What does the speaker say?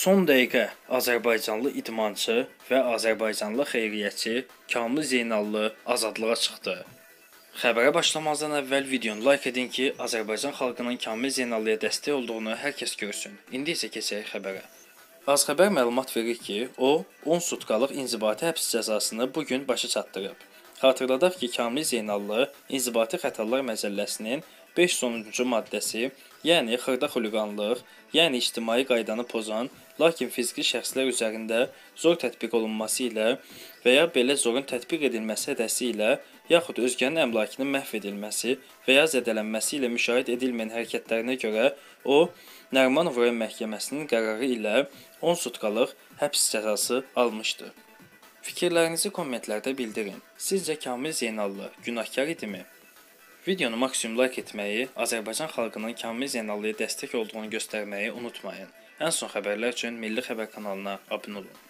Son dəqiqə Azərbaycanlı idmançı və Azərbaycanlı xeyriyyəçi Kamil Zeynallı azadlığa çıxdı. Xəbərə başlamazdan əvvəl videonu like edin ki, Azərbaycan xalqının Kamil Zeynallıya dəstək olduğunu hər kəs görsün. İndi isə keçək xəbərə. Az xəbər məlumat verir ki, o 10 sutkalıq inzibati həbs cəzasını bu gün başa çatdırıb. Xatırladaq ki, Kamil Zeynallı İnzibati Xətalar Məcəlləsinin 5 sonuncu maddəsi, yəni xırda xuliqanlıq, yəni ictimai qaydanı pozan, lakin fiziki şəxslər üzərində zor tətbiq olunması ilə və ya belə zorun tətbiq edilməsi hədəsi ilə yaxud özgənin əmlakının məhv edilməsi və ya zədələnməsi ilə müşahidə edilməyən hərəkətlərinə görə o Nərimanov rayon məhkəməsinin qərarı ilə 10 sutkalıq həbs cəzası almışdı. Fikirlərinizi kommentlərdə bildirin. Sizcə Kamil Zeynallı günahkar idimi? Videonu maksimum like etməyi, Azərbaycan xalqının Kamil Zeynallıya dəstək olduğunu göstərməyi unutmayın. Ən son xəbərlər üçün Milli Xəbər kanalına abunə olun.